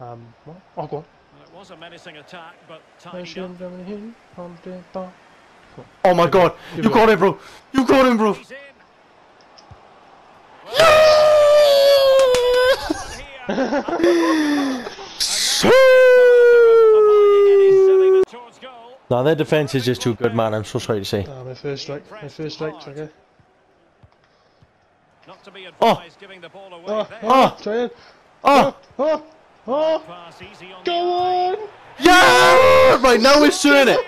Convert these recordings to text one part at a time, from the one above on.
Um, what? Oh, go on. Well, it was a menacing attack, but tidied up. Oh my god, Give you it got him, bro. You got him, bro. He's in. Towards goal. No, their defense is just too good, man. I'm so sorry to say. Ah, my first strike. My first strike. Okay. Not to be Oh. advised, giving the ball away Oh, there. oh, try it. Oh, Oh, oh, Pass easy on the go on, yeah! Right now we're doing it.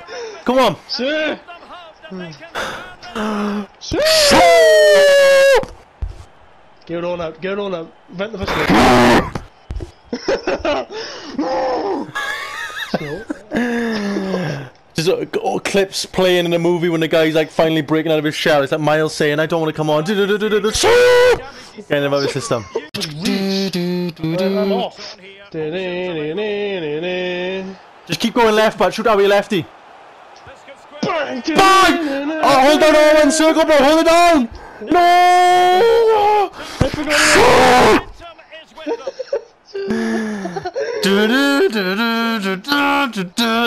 Come on. sir, Them hope that they can turn this sir. Get it on out. Get it on out. Vent the first There's uh, clips playing in a movie when the guy's like finally breaking out of his shell. It's like Miles saying, "I don't want to come on." Out of the system. I'm off. Bang! Just keep going left, but shoot out with your lefty. Could. Bang! Oh, hold on, Owen. Circle, bro. Hold it down. No!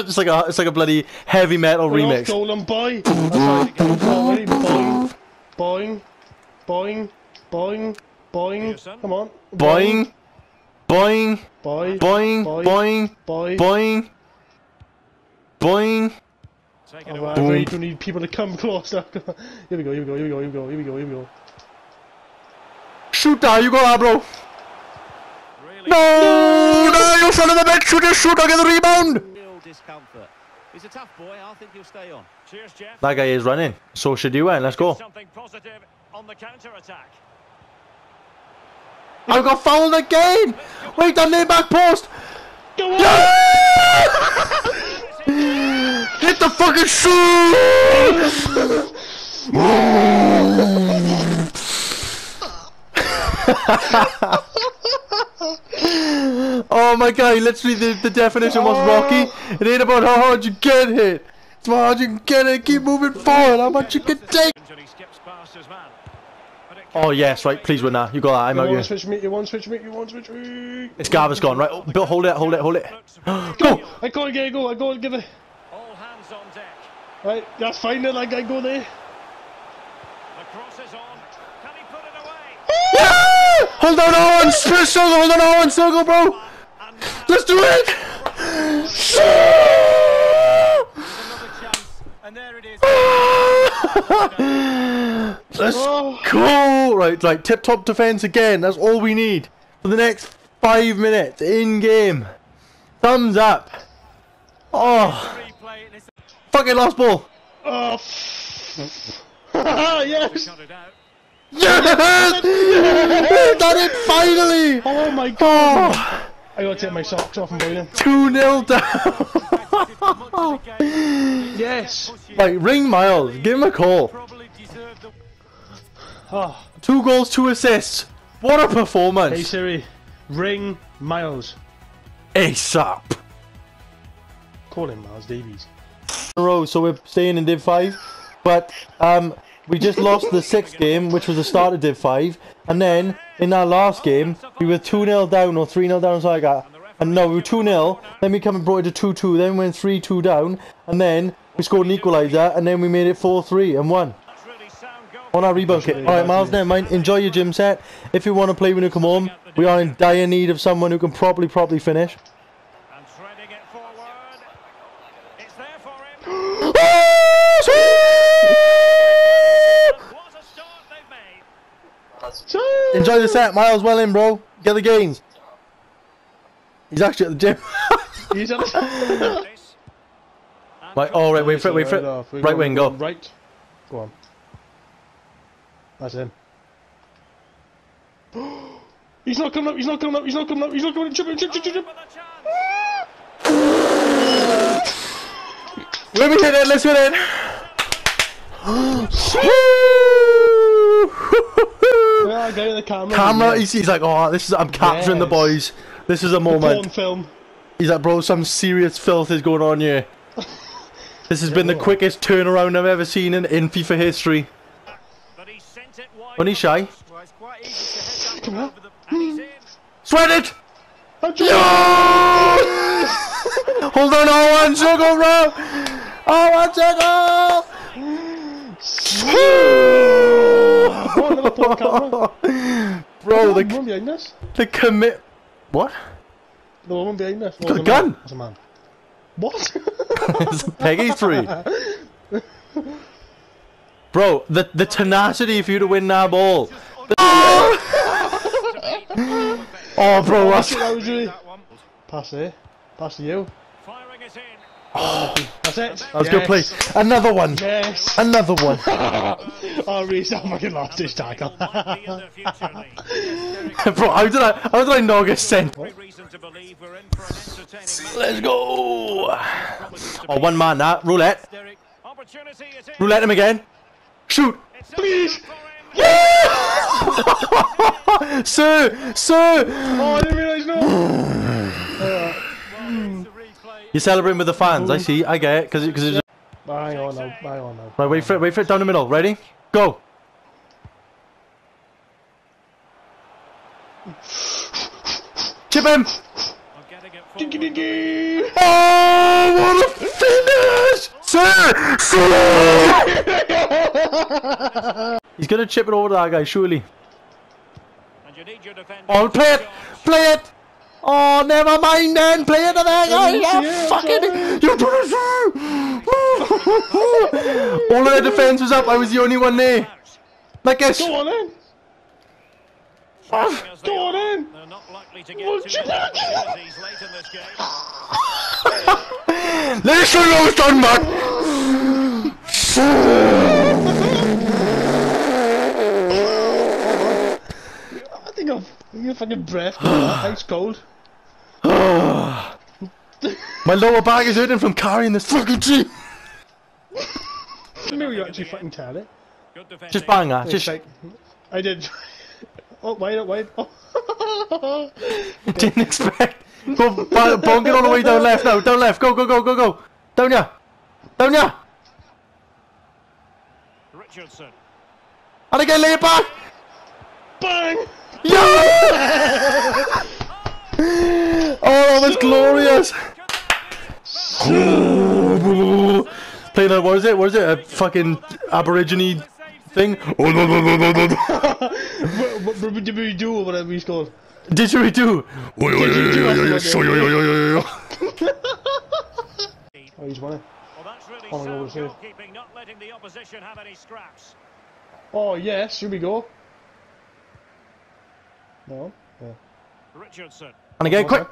It's like a it's like a bloody heavy metal remix. Golden boy. Boing, boing, boing, boing, boing. Come on. Boing, boing, boy, boing, Boing. boing, boy. boing, boing. Take it Oh, away. I really do need people to come close. now. here we go. Here we go. Here we go. Here we go. Here we go. Here we go. Shoot that, you go that, bro. Really No, no, you son of a bitch, shoot it, shoot, I'll get the rebound. Real discomfort. He's a tough boy. I think he'll stay on. Cheers, Jeff. That guy is running, so should you, and let's go. Something positive on the counter attack. I got fouled again. Wait, down near back post. Go on. Hit the fucking shoe! oh my god, literally the, the definition was Rocky. It ain't about how hard you get hit. It's how hard you can get it, keep moving forward, how much you can take. Oh yes, right, please win that. You got that, I'm You out want here. to switch me? You want to switch me? You want to switch me? It's Garvis gone, right? Oh, Bill, hold it, hold it, hold it. Go! I can't get a go. I go and give it. All hands on deck. Right, that's fine. Then I gotta go there. The cross is on. Can he put it away? Yeah! Hold on, Owen! Split circle, hold on, Owen, circle, bro! Let's do it! another chance. And there it is. Let's Oh. go! Right, like tip top defense again. That's all we need for the next five minutes in game. Thumbs up. Oh, Replay. Listen. fucking lost ball. Oh. yes. Cut. Yes! We've done it finally! Oh my oh. god. Oh, I gotta take my socks off and boy them. 2 0 down. Yes. Like, ring Miles. Give him a call. Probably deserved the. Oh. Two goals, two assists. What a performance! Hey performance. Siri, ring Miles. ASAP. Call him Miles Davies. in a row, so we're staying in Div 5. But um, we just lost the sixth game, which was the start of Div 5. And then in our last game, we were 2 0 down or 3 0 down, something like that. And no, we were 2 0. Then we come and brought it to 2 2. Then we went 3 2 down. And then we scored an equaliser. And then we made it 4 3 and won That's really sound goal. On our rebound kit. Alright, Miles, never mind. Enjoy your gym set. If you want to play when you come home, we are in dire need of someone who can properly, properly finish. And threading it forward. It's there for him. What a start they've made. Enjoy the set, Miles. Well in, bro. Get the gains. He's actually at the gym. He's up. This. And right, oh, right, wait for it, wait for it. Right wing, go. Right. Go on. That's him. he's not coming up. He's not coming up. He's not coming up. He's not coming up. Chip, chip, chip, chip, chip. For the chance. Let me hit it, let's hit it. Yeah, guy in the camera. Camera, he's, he's like, oh, this is, I'm capturing the boys. This is a Porn moment. film. He's like, bro, some serious filth is going on here. This has been the quickest turnaround I've ever seen in, in FIFA history. But he sent it wide. When he's shy. Well, it's quite easy to head that Come one on. over the. And he's in. Sweat it! Hold on, juggle, bro! Owen, juggle! Oh, port camera. Bro, The the, one behind us. the commit... What? The woman behind us. Oh, got a man. gun. A man. What? it's Peggy 3. Bro, the, the tenacity for you to win that ball. Oh, bro, oh, that's... that was really... That one. Pass it. Pass to you. Firing it in. That's it. That was a good play. Another one. Yes. Another one. oh, Reece, I fucking lost his tackle. Might be in the future, Lee. Bro, how did I, how did I not get sent? To believe we're in for an entertaining match. Let's go. Promises to Oh, be one man, that. Roulette. Derek. Opportunity is in. Roulette him again. Shoot. Please. him. sir, sir. oh, I didn't realise, no. You're celebrating with the fans. I see. I get it. Because because it's Hang on now. Hang on now. right. Wait for it. Wait for it down the middle. Ready? Go. Chip him. I'm it Dinky forward. dinky. Oh, what a finish! Sir, sir. He's gonna chip it over to that guy, surely. And you need your defender. Oh, play it! Play it! Oh, never mind then! Play it to that guy! Yeah, You I'm fucking... sorry. You did it! All of their defense was up, I was the only one there. Like this. Go on in. Ah. They Go on are, in. They're not likely to get Oh, too many late in this game. Ah. Listen, those done, man! I think I've. Your fucking breath. Ice cold. My lower back is hurting from carrying this fucking team. Maybe you actually fucking tell it. Just bang that. Just like, I did. Oh, wait, oh, wait. Oh. didn't expect. Go, bo- bonk it all the way down left now. Down left. Go, go, go, go, go. Down ya. Down ya. Richardson. And again, lay it back. Bang! Yeah! oh, that was glorious. Play that. What is it? What is it? A fucking Aborigine thing? Oh no! What did we do or whatever he's called? Didgeridoo. Oh, he's won it. Well, that's really Oh, no, sound it's here. goalkeeping, not letting the opposition have any scraps. Oh, yes, here we go. No? Yeah. Richardson. And again, quick.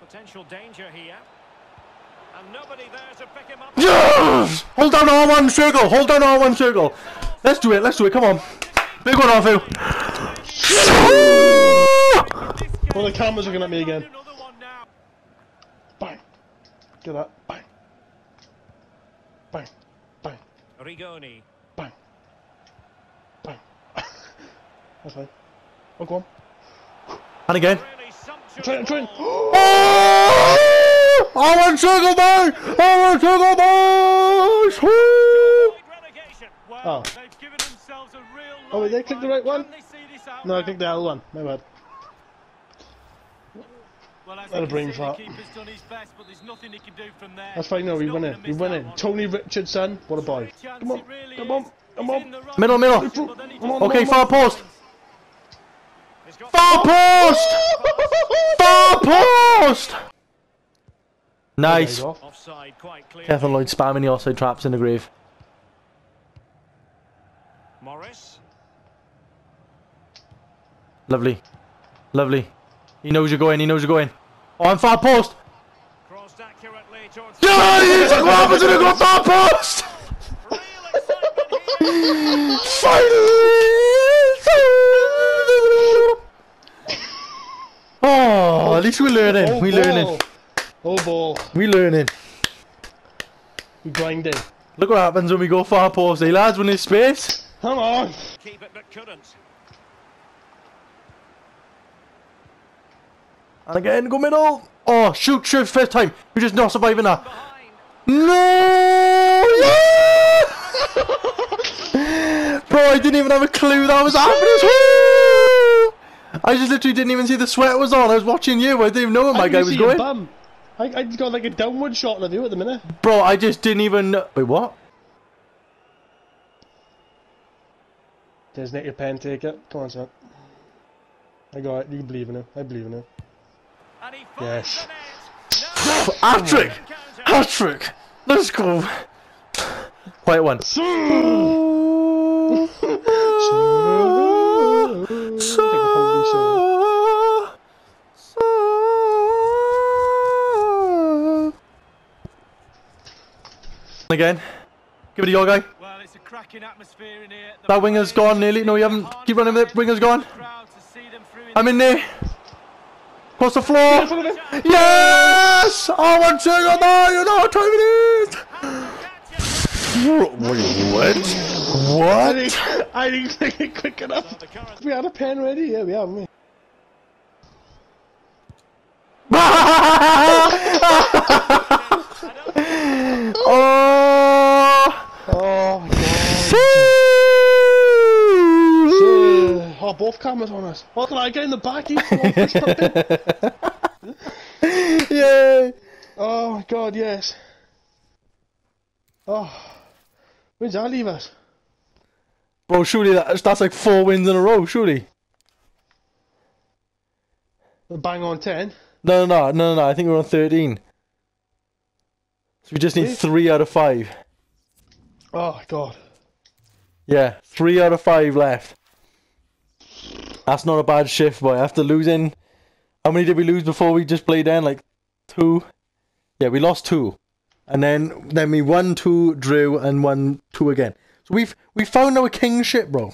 Potential danger here. And nobody there to pick him up. Yes! Hold down R1 circle. Hold down R1 circle. Let's do it. Let's do it. Come on. Big one off you. Oh, the camera's looking at me again. Another one now. Bang. Get that. Bang. Bang. Bang. Rigoni. Bang. Bang. That's fine. Oh, go on. And again. Really sumptuous Try it, try it. Oh! R1 circle, boy! R1 circle, boys! Woo! Well, Oh. they've given themselves a real Oh, wait, they clicked the right one? Can they see this out No, I now? clicked the L one. My bad. Well, as That'll you can bring see, flat. the keeper's done his best, but there's nothing he can do from there. That's fine, no, we He's win it. We miss win it. Tony Richardson, what a boy. Come on. Come on. Come on. in the right Middle, middle. position, but then he Come on, just- Okay, far post. He's got Far post! Far post! Nice. There you go. offside. Kevin Lloyd spamming the offside traps in the grave. Morris. Lovely. Lovely. He knows you're going. He knows you're going. Oh, I'm far post. Crossed accurately towards. Yeah, he's a grab to go far post. Real. Oh, at least we're learning. Oh, We're ball. learning. Oh, ball. We're learning. We're grinding. Look what happens when we go far post, eh, lads? When there's space. Come on. Keep it, but couldn't. And again, go middle. Oh, shoot, shoot, first time. We're just not surviving that. No! Yeah! Bro, I didn't even have a clue that was happening. I just literally didn't even see the sweat was on. I was watching you. I didn't even know where my guy was going. Bum. I, I got like a downward shot of you at the minute. Bro, I just didn't even know. Wait, what? There's Nick your pen, take it. Come on, son. I got it. You believe in him. I believe in him. And he Yes. finds the net. No. Hat-trick! Counter. Hat-trick! Let's go! Quiet one. Again. Give it to your guy. Well, it's a cracking atmosphere in here. The That winger's players gone nearly. No, you haven't. hard Keep running with it. Winger's gone. crowd to see them through in I'm in there. Across the floor. Yes! I want to go No, you know what time it is. Wait, what? I What? didn't, I didn't think it quick enough. We had a pen ready. Yeah, we have, haven't we? oh! Oh, my God. Shoo! Uh, oh, both cameras on us. Oh, can I get in the back? Fish. Yay! Oh, my God, yes. Oh. Where'd that leave us? Bro, surely that, that's like four wins in a row, surely. Bang on 10. No, no, no, no, no. I think we're on 13. So we just need Really? three out of five. Oh, God. Yeah, three out of five left. That's not a bad shift, boy. After losing, how many did we lose before we just played down? Like two. Yeah, we lost two, and then then we won two, drew, and won two again. So we've we found our kingship, bro.